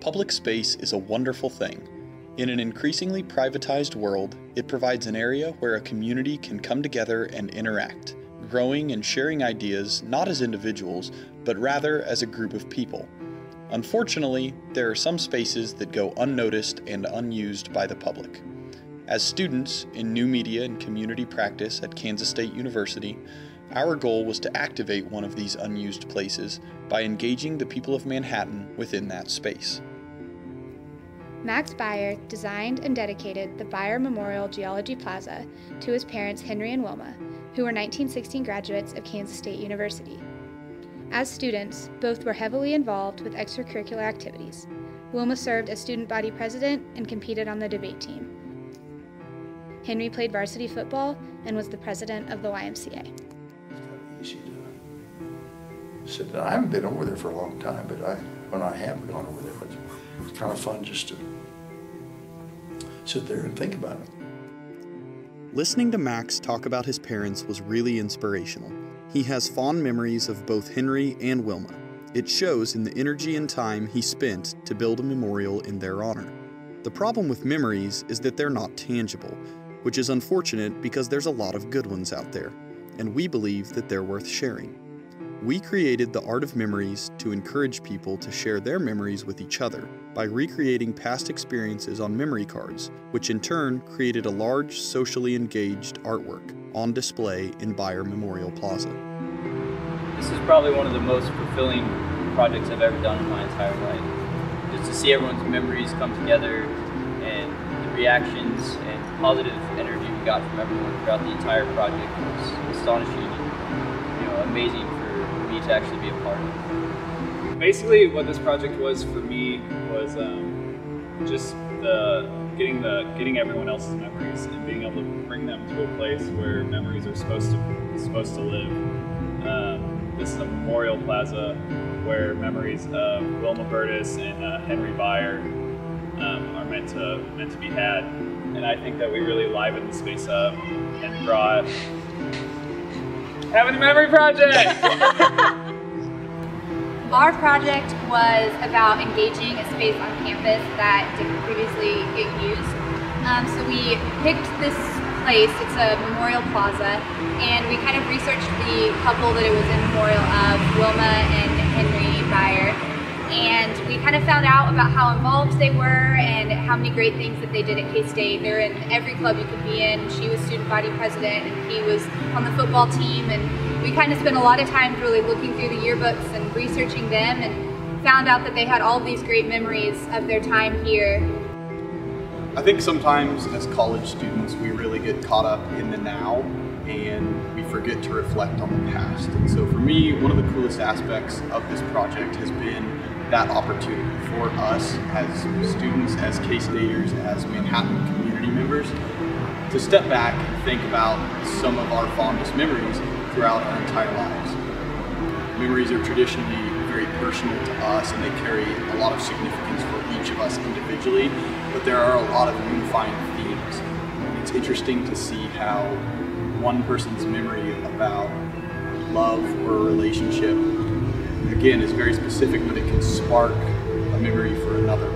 Public space is a wonderful thing. In an increasingly privatized world, it provides an area where a community can come together and interact, growing and sharing ideas not as individuals, but rather as a group of people. Unfortunately, there are some spaces that go unnoticed and unused by the public. As students in new media and community practice at Kansas State University, our goal was to activate one of these unused places by engaging the people of Manhattan within that space. Max Bayer designed and dedicated the Bayer Memorial Geology Plaza to his parents Henry and Wilma, who were 1916 graduates of Kansas State University. As students, both were heavily involved with extracurricular activities. Wilma served as student body president and competed on the debate team. Henry played varsity football and was the president of the YMCA. I haven't been over there for a long time, but I, when I have gone over there, But it's kind of fun just to sit there and think about it. Listening to Max talk about his parents was really inspirational. He has fond memories of both Henry and Wilma. It shows in the energy and time he spent to build a memorial in their honor. The problem with memories is that they're not tangible, which is unfortunate because there's a lot of good ones out there, and we believe that they're worth sharing. We created the Art of Memories to encourage people to share their memories with each other by recreating past experiences on memory cards, which in turn created a large socially engaged artwork on display in Bayer Memorial Plaza. This is probably one of the most fulfilling projects I've ever done in my entire life. Just to see everyone's memories come together and the reactions and positive energy we got from everyone throughout the entire project was astonishing and you know, amazing to actually be a part of. Basically, what this project was for me was um, just the getting the getting everyone else's memories and being able to bring them to a place where memories are supposed to supposed to live. Um, this is a memorial plaza where memories of Wilma Burtis and uh, Henry Bayer um, are meant to meant to be had, and I think that we really liven the space up and brought having a memory project. Our project was about engaging a space on campus that didn't previously get used. Um, so we picked this place, it's a memorial plaza, and we kind of researched the couple that it was in memorial of, Wilma and Henry we kind of found out about how involved they were and how many great things that they did at K-State. They're in every club you could be in. She was student body president and he was on the football team and we kind of spent a lot of time really looking through the yearbooks and researching them and found out that they had all these great memories of their time here. I think sometimes as college students we really get caught up in the now and we forget to reflect on the past. And so for me, one of the coolest aspects of this project has been that opportunity for us as students, as K-Staters, as Manhattan community members, to step back and think about some of our fondest memories throughout our entire lives. Memories are traditionally very personal to us and they carry a lot of significance for each of us individually, but there are a lot of unifying themes. It's interesting to see how one person's memory about love or a relationship again, is very specific, but it can spark a memory for another